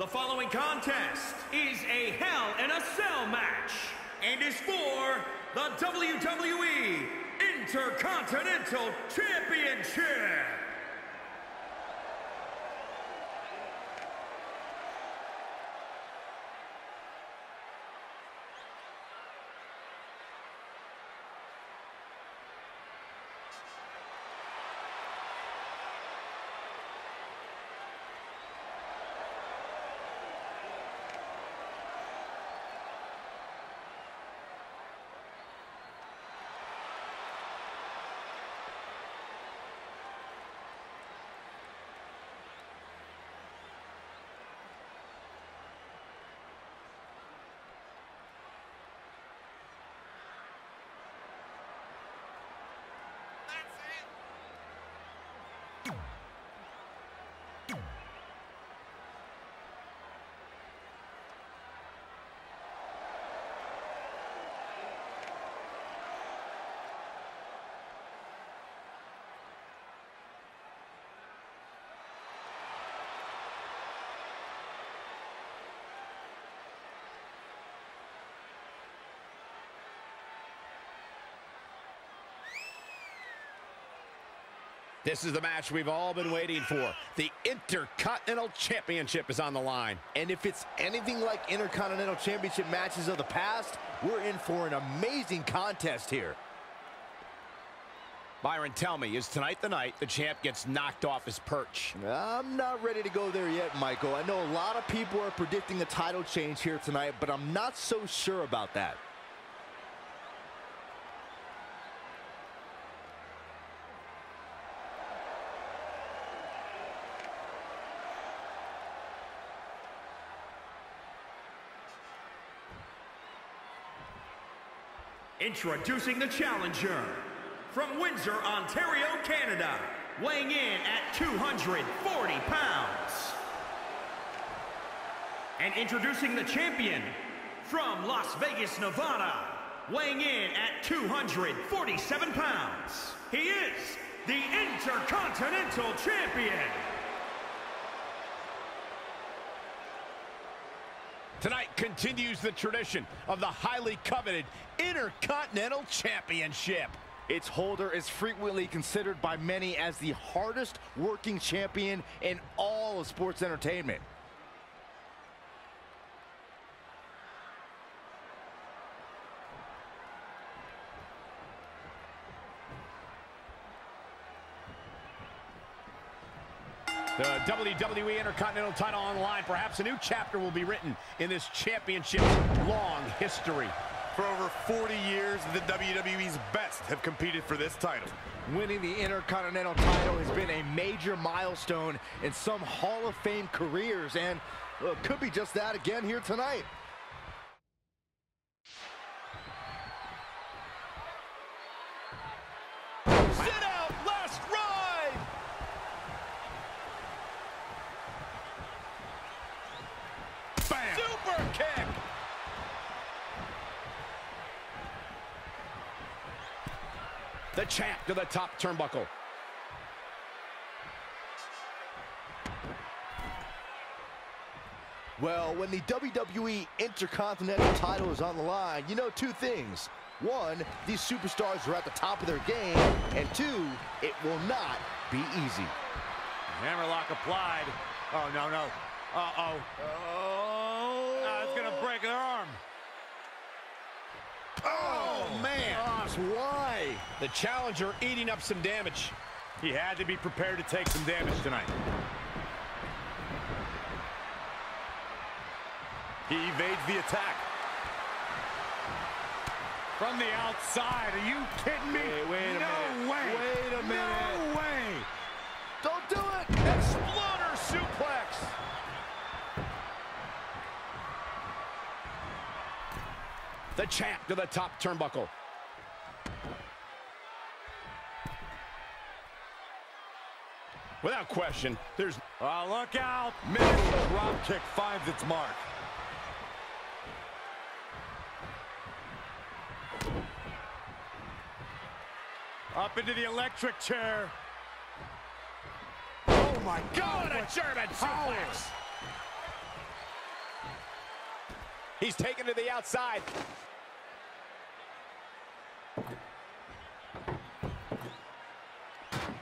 The following contest is a Hell in a Cell match and is for the WWE Intercontinental Championship. This is the match we've all been waiting for. The Intercontinental Championship is on the line. And if it's anything like Intercontinental Championship matches of the past, we're in for an amazing contest here. Byron, tell me, is tonight the night the champ gets knocked off his perch? I'm not ready to go there yet, Michael. I know a lot of people are predicting a title change here tonight, but I'm not so sure about that. Introducing the challenger from Windsor, Ontario, Canada, weighing in at 240 pounds. And introducing the champion from Las Vegas, Nevada, weighing in at 247 pounds. He is the Intercontinental Champion. Tonight continues the tradition of the highly coveted Intercontinental Championship. Its holder is frequently considered by many as the hardest working champion in all of sports entertainment. The WWE Intercontinental title on the line. Perhaps a new chapter will be written in this championship's long history. For over 40 years, the WWE's best have competed for this title. Winning the Intercontinental title has been a major milestone in some Hall of Fame careers, and well, could be just that again here tonight. The champ to the top turnbuckle. Well, when the WWE Intercontinental title is on the line, you know two things. One, these superstars are at the top of their game, and two, it will not be easy. Hammerlock applied. Oh, no, no. Uh-oh. Oh. Uh, it's going to break their arm. Oh, man! Gosh, why? The challenger eating up some damage. He had to be prepared to take some damage tonight. He evades the attack. From the outside. Are you kidding me? Hey, wait a no minute. way. Wait a minute. No way. Don't do it! Exploder suplex! The champ to the top turnbuckle. Without question, there's Oh, look out. Missile drop kick finds its mark. Up into the electric chair. Oh, my God. Going a German suplex. He's taken to the outside.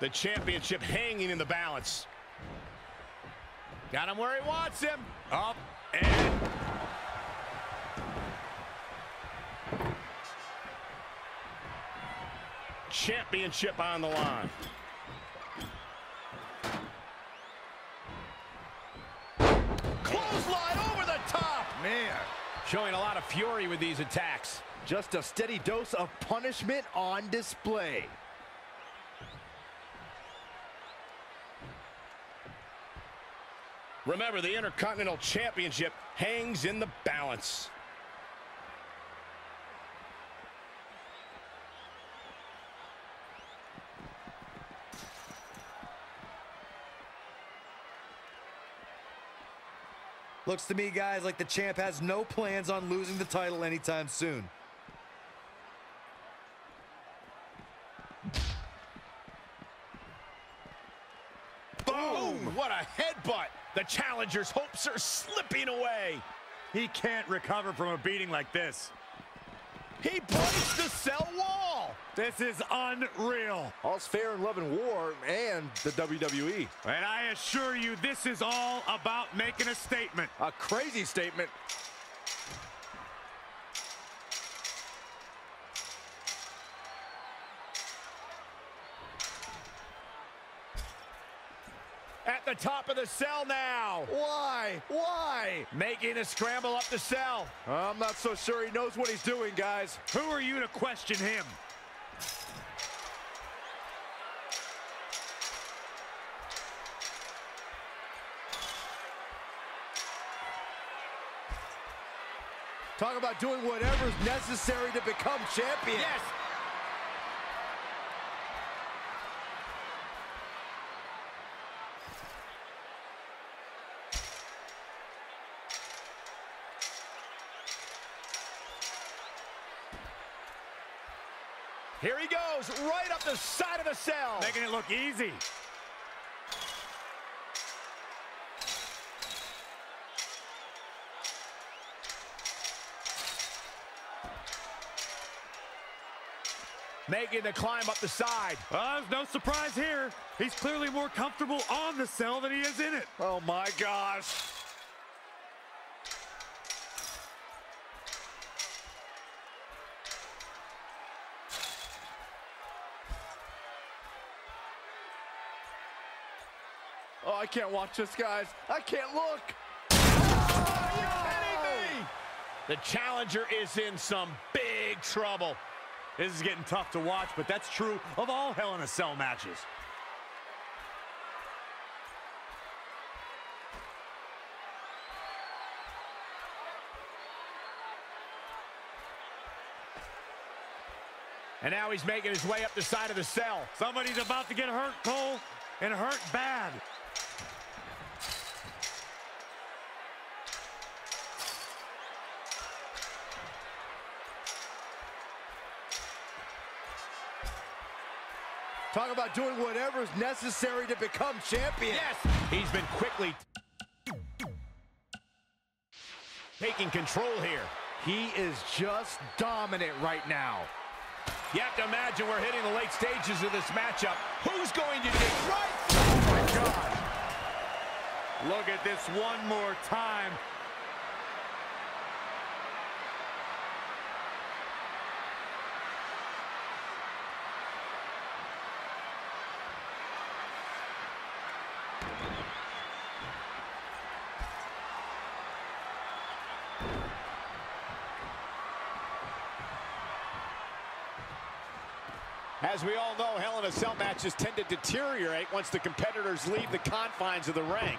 The championship hanging in the balance. Got him where he wants him. Up and Championship on the line. Clothesline over the top. man. Showing a lot of fury with these attacks. Just a steady dose of punishment on display. Remember, the Intercontinental Championship hangs in the balance. Looks to me, guys, like the champ has no plans on losing the title anytime soon. Boom! What a headbutt! The challenger's hopes are slipping away. He can't recover from a beating like this. He breaks the cell wall. This is unreal. All's fair in love and war and the WWE. And I assure you, this is all about making a statement. A crazy statement. The top of the cell now. Why? Why? Making a scramble up the cell. I'm not so sure he knows what he's doing, guys. Who are you to question him? Talk about doing whatever's necessary to become champion. Yes. Goes, right up the side of the cell. Making it look easy. Making the climb up the side. Uh, there's no surprise here. He's clearly more comfortable on the cell than he is in it. Oh my gosh. Can't watch this, guys. I can't look. Oh, the challenger is in some big trouble. This is getting tough to watch, but that's true of all Hell in a Cell matches. And now he's making his way up the side of the cell. Somebody's about to get hurt, Cole, and hurt bad. Talk about doing whatever is necessary to become champion. Yes, he's been quickly taking control here. He is just dominant right now. You have to imagine we're hitting the late stages of this matchup. Who's going to dig right? Oh my God. Look at this one more time. As we all know, Hell in a Cell matches tend to deteriorate once the competitors leave the confines of the ring.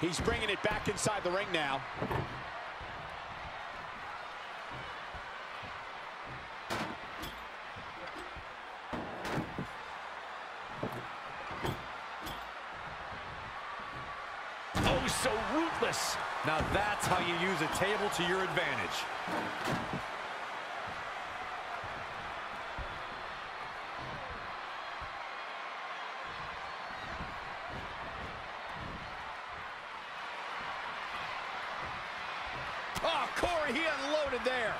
He's bringing it back inside the ring now. Oh, so ruthless. Now that's how you use a table to your advantage. loaded there.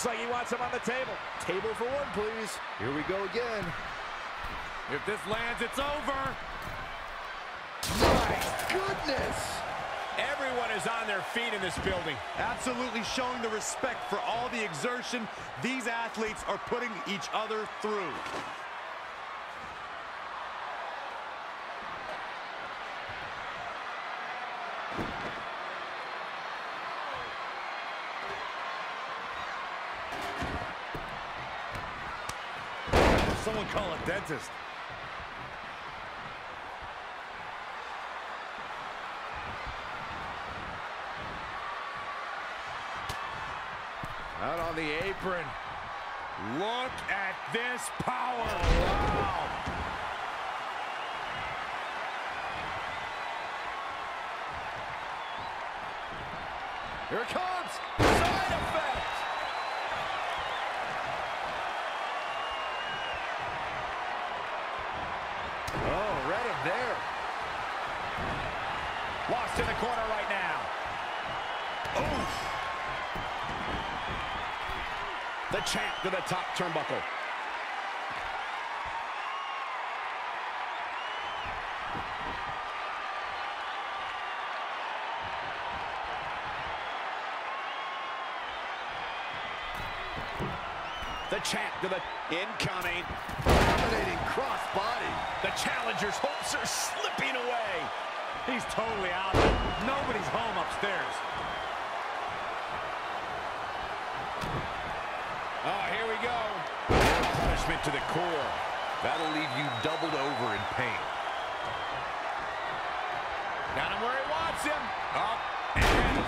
Looks like he wants him on the table. Table for one, please. Here we go again. If this lands, it's over. My goodness! Everyone is on their feet in this building. Absolutely showing the respect for all the exertion these athletes are putting each other through. Out on the apron. Look at this power. Wow. Here it comes. Side effect. Oh, read him there. Lost in the corner right now. Oof. The champ to the top turnbuckle. The champ to the incoming. Dominating crossbody. The challenger's hopes are slipping away. He's totally out. Nobody's home upstairs. Oh, here we go. Punishment to the core. That'll leave you doubled over in pain. Got him where he wants him. Up and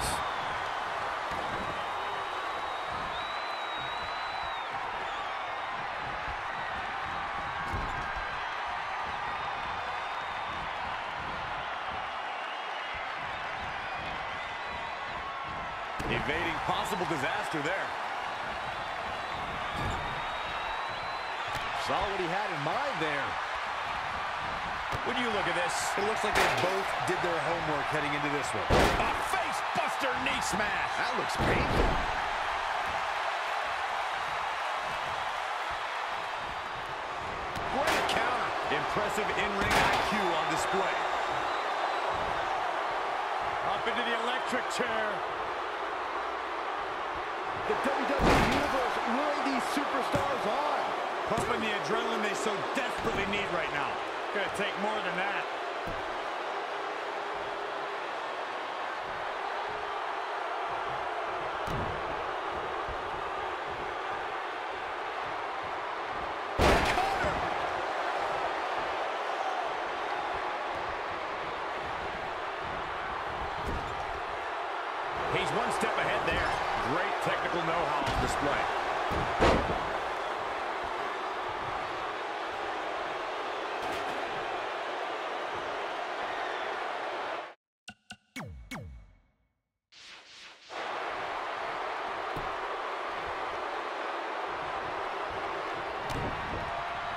Evading possible disaster there. Saw what he had in mind there. When you look at this, It looks like they both did their homework heading into this one. a face buster knee smash. That looks painful. Great counter. Impressive in-ring IQ on display. Up into the electric chair. The WWE Universe rooting these superstars on. Pumping the adrenaline they so desperately need right now. Gonna take more than that. He's one step ahead there. Great technical know-how on display.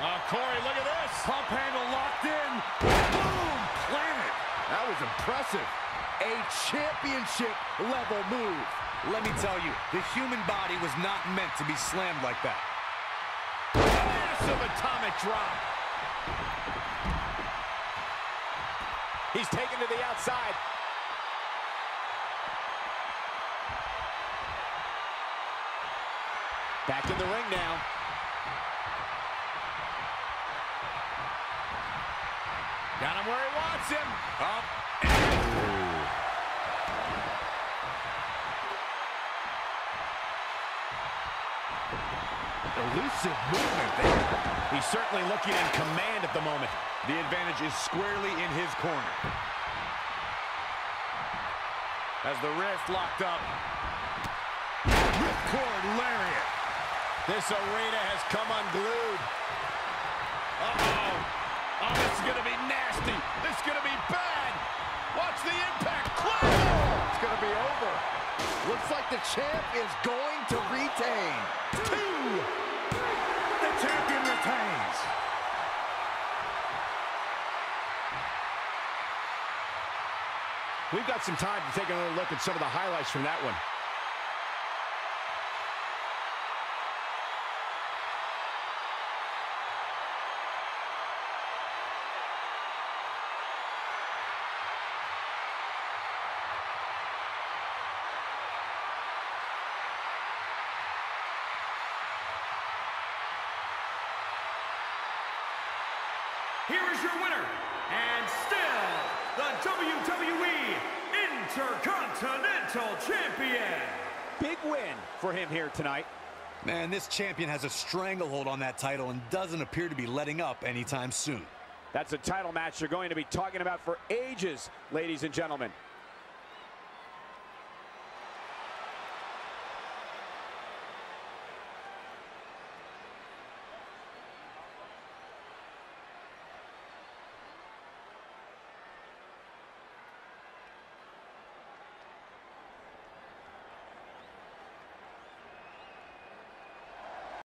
Oh, Corey, look at this. Pump handle locked in. Boom! Planet. That was impressive. A championship level move. Let me tell you, the human body was not meant to be slammed like that. Massive atomic drop. He's taken to the outside. Back in the ring now. Got him where he wants him. Up. Elusive movement there. He's certainly looking in command at the moment. The advantage is squarely in his corner. As the wrist locked up. Ripcord lariat. This arena has come unglued. Uh-oh. Oh, this is going to be nasty. This is going to be bad. Watch the impact. Claymore. It's going to be over. Looks like the champ is going to retain. Two. The champion retains. We've got some time to take another look at some of the highlights from that one. Intercontinental Champion. Big win for him here tonight. Man, this champion has a stranglehold on that title and doesn't appear to be letting up anytime soon. That's a title match you're going to be talking about for ages, ladies and gentlemen.